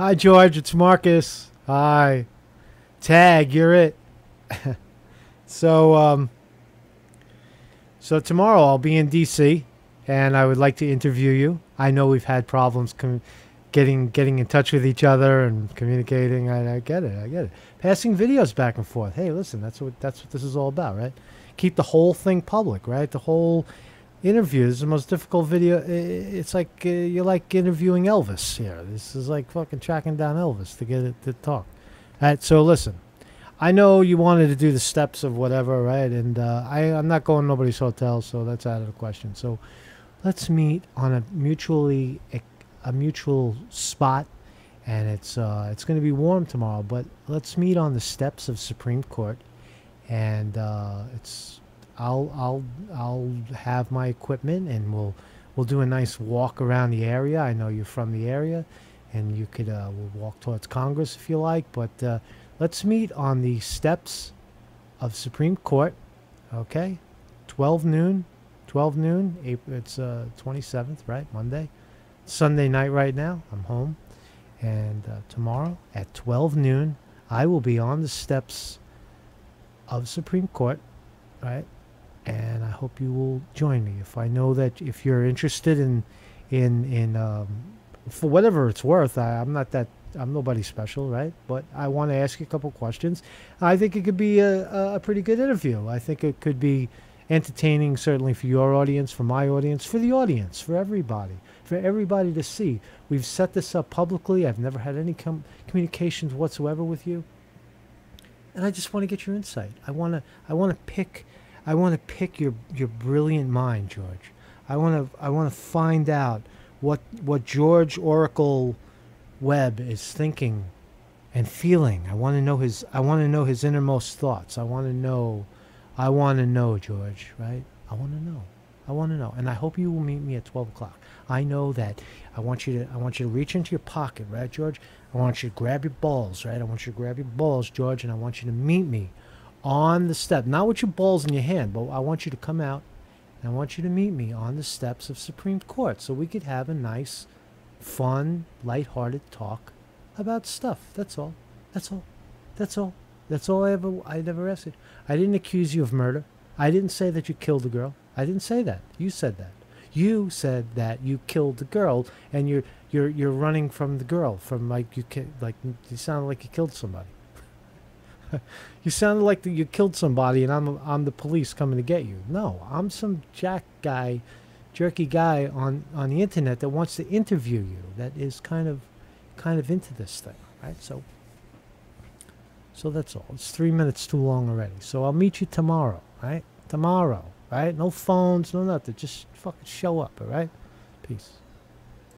Hi, George. It's Marcus. Hi. Tag, you're it. so, um, so tomorrow I'll be in DC, and I would like to interview you. I know we've had problems getting getting in touch with each other and communicating. I, I get it. I get it. Passing videos back and forth. Hey, listen, that's what that's what this is all about, right? Keep the whole thing public, right? The whole interview is the most difficult video. It's like uh, you're like interviewing Elvis here. This is like fucking tracking down Elvis to get it to talk. All right, so listen. I know you wanted to do the steps of whatever, right? And uh, I, I'm not going to nobody's hotel, so that's out of the question. So let's meet on a mutually a mutual spot, and it's uh, it's going to be warm tomorrow. But let's meet on the steps of Supreme Court, and uh, it's I'll I'll I'll have my equipment, and we'll we'll do a nice walk around the area. I know you're from the area, and you could uh, we'll walk towards Congress if you like. But uh, let's meet on the steps of Supreme Court. Okay, 12 noon, 12 noon. April, it's uh, 27th, right? Monday. Sunday night right now. I'm home. And uh, tomorrow at 12 noon, I will be on the steps of Supreme Court, right? And I hope you will join me. If I know that if you're interested in, in, in, um, for whatever it's worth, I, I'm not that, I'm nobody special, right? But I want to ask you a couple questions. I think it could be a, a- a pretty good interview. I think it could be entertaining, certainly for your audience, for my audience, for the audience, for everybody, for everybody to see. We've set this up publicly. I've never had any com- communications whatsoever with you, and I just want to get your insight. I want to. I want to pick. I want to pick your your brilliant mind, George. I want to. I want to find out what what George Oracle Webb is thinking and feeling. I want to know his. I want to know his innermost thoughts. I want to know. I want to know, George. Right? I want to know. I want to know, and I hope you will meet me at twelve o'clock. I know that. I want you to. I want you to reach into your pocket, right, George? I want you to grab your balls, right? I want you to grab your balls, George, and I want you to meet me on the step, not with your balls in your hand, but I want you to come out and I want you to meet me on the steps of Supreme Court so we could have a nice, fun, lighthearted talk about stuff. That's all. That's all. That's all. That's all I ever I never asked you. I didn't accuse you of murder. I didn't say that you killed the girl. I didn't say that. You said that. You said that you killed the girl and you're you're you're running from the girl from like you like you sounded like you killed somebody. you sounded like that you killed somebody and I'm I'm the police coming to get you. No, I'm some jack guy, jerky guy on on the internet that wants to interview you. That is kind of kind of into this thing, right? So so that's all. It's three minutes too long already. So I'll meet you tomorrow, right? Tomorrow, right? No phones, no nothing. Just fucking show up, all right? Peace.